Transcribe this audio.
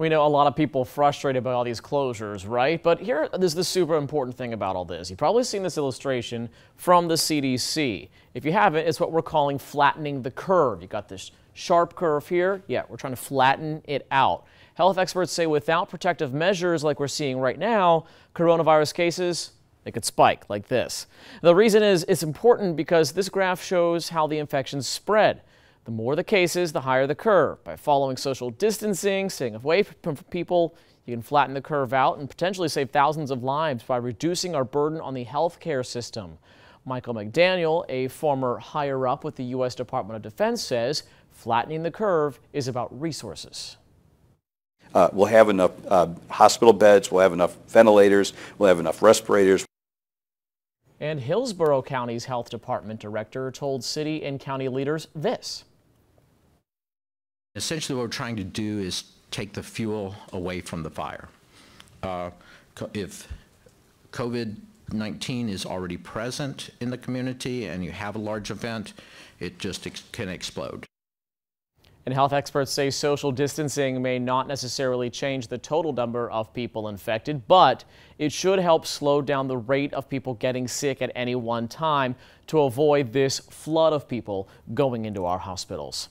We know a lot of people frustrated by all these closures, right? But here is the super important thing about all this. You've probably seen this illustration from the CDC. If you haven't, it's what we're calling flattening the curve. You got this sharp curve here. Yeah, we're trying to flatten it out. Health experts say without protective measures like we're seeing right now, coronavirus cases, they could spike like this. The reason is it's important because this graph shows how the infections spread. The more the cases, the higher the curve. By following social distancing, staying away from people, you can flatten the curve out and potentially save thousands of lives by reducing our burden on the healthcare system. Michael McDaniel, a former higher up with the U.S. Department of Defense, says flattening the curve is about resources. Uh, we'll have enough uh, hospital beds, we'll have enough ventilators, we'll have enough respirators. And Hillsborough County's health department director told city and county leaders this. Essentially what we're trying to do is take the fuel away from the fire. Uh, if COVID-19 is already present in the community and you have a large event, it just ex can explode. And health experts say social distancing may not necessarily change the total number of people infected, but it should help slow down the rate of people getting sick at any one time to avoid this flood of people going into our hospitals.